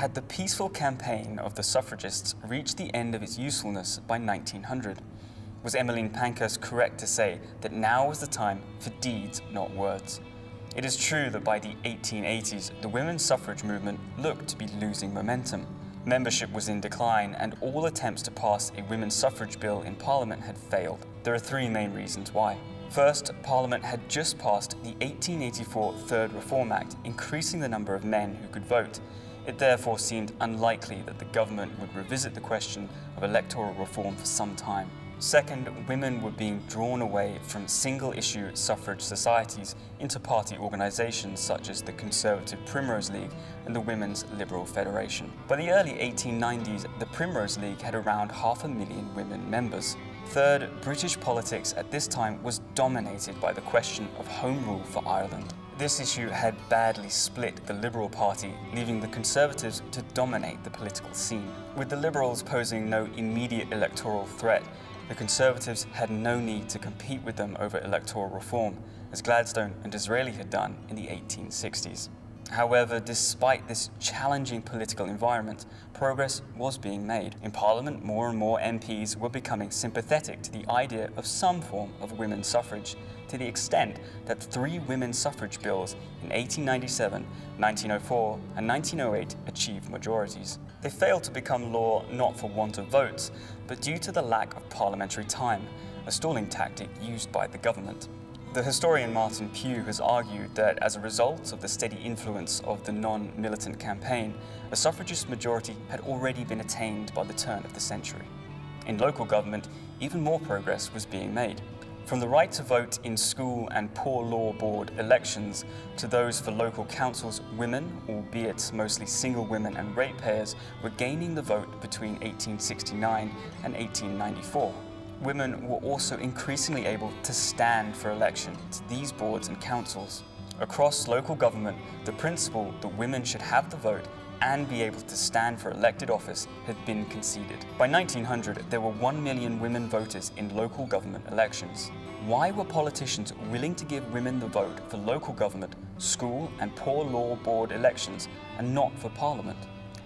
had the peaceful campaign of the suffragists reached the end of its usefulness by 1900? Was Emmeline Pankhurst correct to say that now was the time for deeds, not words? It is true that by the 1880s, the women's suffrage movement looked to be losing momentum. Membership was in decline, and all attempts to pass a women's suffrage bill in Parliament had failed. There are three main reasons why. First, Parliament had just passed the 1884 Third Reform Act, increasing the number of men who could vote. It therefore seemed unlikely that the government would revisit the question of electoral reform for some time. Second, women were being drawn away from single issue suffrage societies into party organisations such as the Conservative Primrose League and the Women's Liberal Federation. By the early 1890s, the Primrose League had around half a million women members. Third, British politics at this time was dominated by the question of Home Rule for Ireland. This issue had badly split the Liberal Party, leaving the Conservatives to dominate the political scene. With the Liberals posing no immediate electoral threat, the Conservatives had no need to compete with them over electoral reform, as Gladstone and Disraeli had done in the 1860s. However, despite this challenging political environment, progress was being made. In Parliament, more and more MPs were becoming sympathetic to the idea of some form of women's suffrage, to the extent that three women's suffrage bills in 1897, 1904, and 1908 achieved majorities. They failed to become law not for want of votes, but due to the lack of parliamentary time, a stalling tactic used by the government. The historian Martin Pugh has argued that as a result of the steady influence of the non-militant campaign, a suffragist majority had already been attained by the turn of the century. In local government, even more progress was being made. From the right to vote in school and poor law board elections to those for local councils, women, albeit mostly single women and ratepayers, were gaining the vote between 1869 and 1894 women were also increasingly able to stand for election to these boards and councils. Across local government, the principle that women should have the vote and be able to stand for elected office had been conceded. By 1900, there were 1 million women voters in local government elections. Why were politicians willing to give women the vote for local government, school and poor law board elections and not for parliament?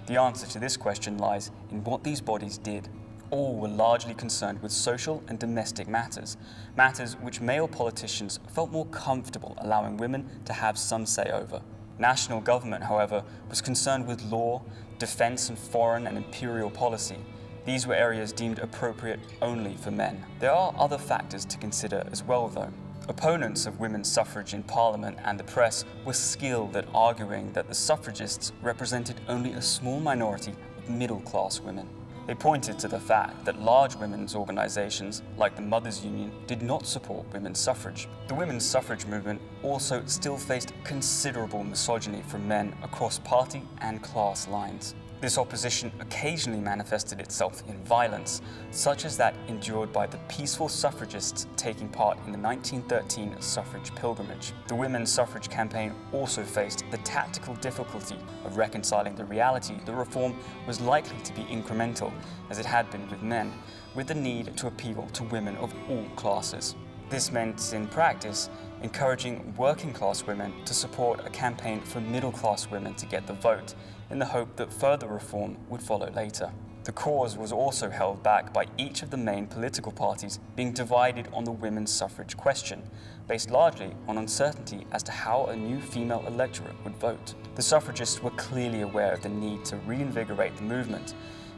The answer to this question lies in what these bodies did all were largely concerned with social and domestic matters, matters which male politicians felt more comfortable allowing women to have some say over. National government, however, was concerned with law, defence and foreign and imperial policy. These were areas deemed appropriate only for men. There are other factors to consider as well, though. Opponents of women's suffrage in Parliament and the press were skilled at arguing that the suffragists represented only a small minority of middle-class women. They pointed to the fact that large women's organisations, like the Mothers Union, did not support women's suffrage. The women's suffrage movement also still faced considerable misogyny from men across party and class lines. This opposition occasionally manifested itself in violence, such as that endured by the peaceful suffragists taking part in the 1913 suffrage pilgrimage. The women's suffrage campaign also faced the tactical difficulty of reconciling the reality that reform was likely to be incremental, as it had been with men, with the need to appeal to women of all classes. This meant, in practice, encouraging working class women to support a campaign for middle class women to get the vote, in the hope that further reform would follow later. The cause was also held back by each of the main political parties being divided on the women's suffrage question, based largely on uncertainty as to how a new female electorate would vote. The suffragists were clearly aware of the need to reinvigorate the movement,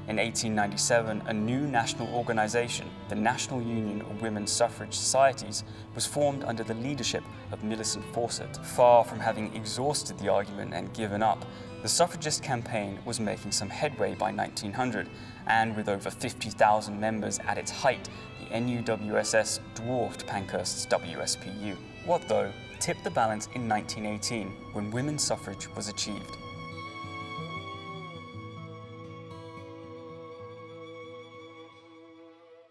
in 1897, a new national organisation, the National Union of Women's Suffrage Societies, was formed under the leadership of Millicent Fawcett. Far from having exhausted the argument and given up, the suffragist campaign was making some headway by 1900, and with over 50,000 members at its height, the NUWSS dwarfed Pankhurst's WSPU. What, though, tipped the balance in 1918 when women's suffrage was achieved?